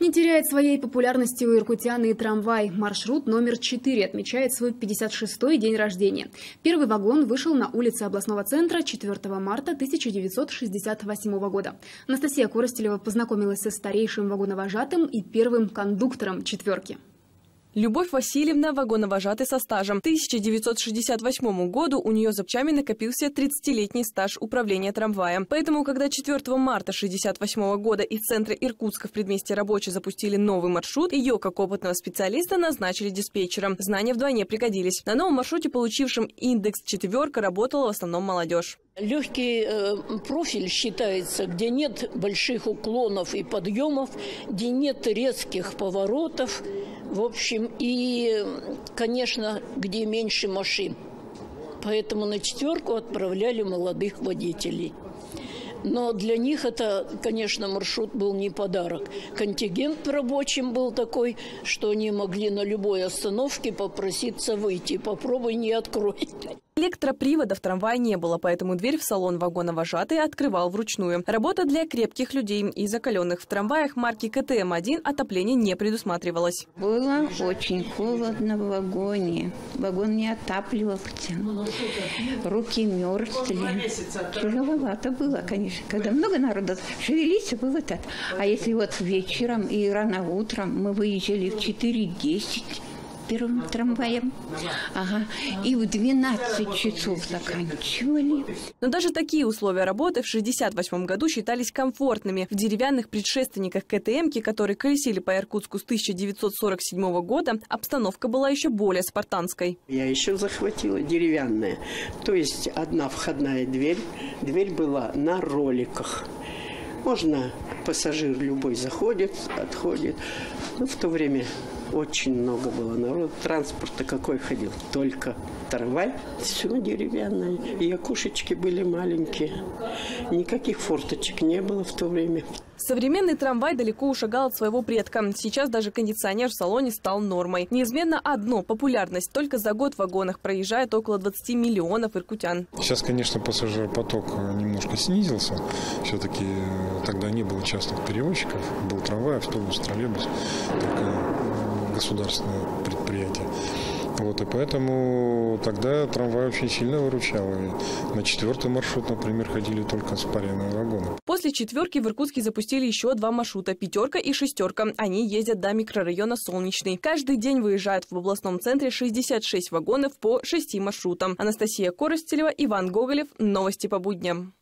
Не теряет своей популярности у иркутян и трамвай. Маршрут номер 4 отмечает свой 56-й день рождения. Первый вагон вышел на улице областного центра 4 марта 1968 года. Анастасия Коростелева познакомилась со старейшим вагоновожатым и первым кондуктором «четверки». Любовь Васильевна – вагоновожатый со стажем. К 1968 году у нее за плечами накопился 30-летний стаж управления трамваем. Поэтому, когда 4 марта 1968 года из центра Иркутска в предместе рабочей запустили новый маршрут, ее, как опытного специалиста, назначили диспетчером. Знания вдвойне пригодились. На новом маршруте, получившем индекс «четверка», работала в основном молодежь. Легкий э, профиль считается, где нет больших уклонов и подъемов, где нет резких поворотов, в общем, и, конечно, где меньше машин. Поэтому на четверку отправляли молодых водителей. Но для них это, конечно, маршрут был не подарок. Контингент рабочим был такой, что они могли на любой остановке попроситься выйти. Попробуй, не открой. Электропривода в трамвае не было, поэтому дверь в салон вагона вожатый открывал вручную. Работа для крепких людей и закаленных в трамваях марки КТМ-1 отопление не предусматривалось. Было очень холодно в вагоне. Вагон не отапливался. Руки мерзли. Тяжеловато было, конечно. Когда много народа, шевелиться было так. А если вот вечером и рано утром мы выезжали в 4.10, первым трамваем. Ага. И в 12 часов заканчивали. Но даже такие условия работы в 68 году считались комфортными. В деревянных предшественниках КТМки, которые колесили по Иркутску с 1947 года, обстановка была еще более спартанской. Я еще захватила деревянная. То есть одна входная дверь. Дверь была на роликах. Можно пассажир любой заходит, отходит. Ну, в то время очень много было народу. Транспорта какой ходил? Только трамвай. Все деревянное. И окошечки были маленькие. Никаких форточек не было в то время. Современный трамвай далеко ушагал от своего предка. Сейчас даже кондиционер в салоне стал нормой. Неизменно одно – популярность. Только за год в вагонах проезжает около 20 миллионов иркутян. Сейчас, конечно, пассажиропоток немножко снизился. Все-таки э, тогда не было частных перевозчиков. Был трамвай, автобус, троллейбус. Только государственное предприятие. Вот, и поэтому тогда трамвай очень сильно выручал. И на четвертый маршрут, например, ходили только спаренные вагоны. После четверки в Иркутске запустили еще два маршрута – пятерка и шестерка. Они ездят до микрорайона Солнечный. Каждый день выезжают в областном центре 66 вагонов по шести маршрутам. Анастасия Коростелева, Иван Гоголев. Новости по будням.